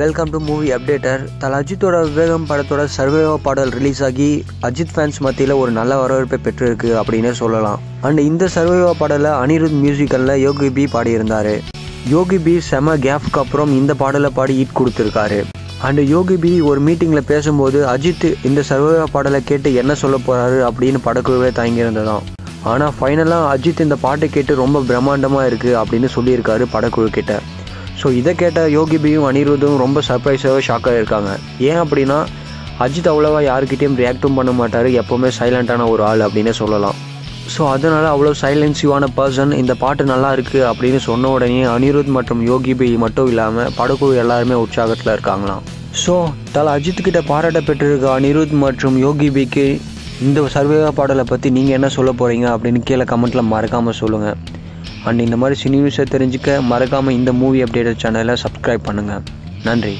Welcome to movie updater தல அஜித்தோட விவேகம் படத்தோட சர்வேவா பாடல் ரிலீஸ் ஆகி அஜித் ஃபேன்ஸ் மத்தியில் ஒரு நல்ல வரவேற்பை பெற்றிருக்கு அப்படின்னே சொல்லலாம். அண்ட் இந்த சர்வேவா பாடலை அனிருத் மியூசிக்கலில் யோகி பி பாடியிருந்தார். யோகி பி செம கேப்க்கு அப்புறம் இந்த பாடலை பாடி ஹீட் கொடுத்துருக்காரு. அண்ட் யோகி பி ஒரு மீட்டிங்கில் பேசும்போது அஜித் இந்த சர்வேவா பாடலை கேட்டு என்ன சொல்ல போகிறாரு அப்படின்னு படக்குழுவே தயங்கியிருந்ததான் ஆனால் ஃபைனலாக அஜித் இந்த பாட்டை கேட்டு ரொம்ப பிரம்மாண்டமாக இருக்குது அப்படின்னு சொல்லியிருக்காரு படக்குழு கிட்ட ஸோ இதை கேட்ட யோகிபியும் அனிருத்தும் ரொம்ப சர்ப்ரைஸாகவே ஷாக்காக இருக்காங்க ஏன் அப்படின்னா அஜித் அவ்வளோவா யாருக்கிட்டேயும் ரியாக்டும் பண்ண மாட்டார் எப்போவுமே சைலண்ட்டான ஒரு ஆள் அப்படின்னே சொல்லலாம். ஸோ அதனால் அவ்வளோ சைலன்சிவான பர்சன் இந்த பாட்டு நல்லா இருக்குது அப்படின்னு சொன்ன உடனே அனிருத் மற்றும் யோகி பி மட்டும் இல்லாமல் படக்குழு எல்லாருமே உற்சாகத்தில் இருக்காங்களாம். ஸோ தலை அஜித் கிட்ட பாராட்ட பெற்றிருக்க அனிருத் மற்றும் யோகி பிக்கு இந்த சர்வேகா பாடலை பற்றி நீங்கள் என்ன சொல்ல போகிறீங்க அப்படின்னு கீழே கமெண்ட்டில் மறக்காமல் சொல்லுங்கள் அண்ட் இந்த மாதிரி சினி நியூஸை தெரிஞ்சுக்க மறக்காமல் இந்த மூவி அப்டேட்டட் சேனலை சப்ஸ்கிரைப் பண்ணுங்கள் நன்றி.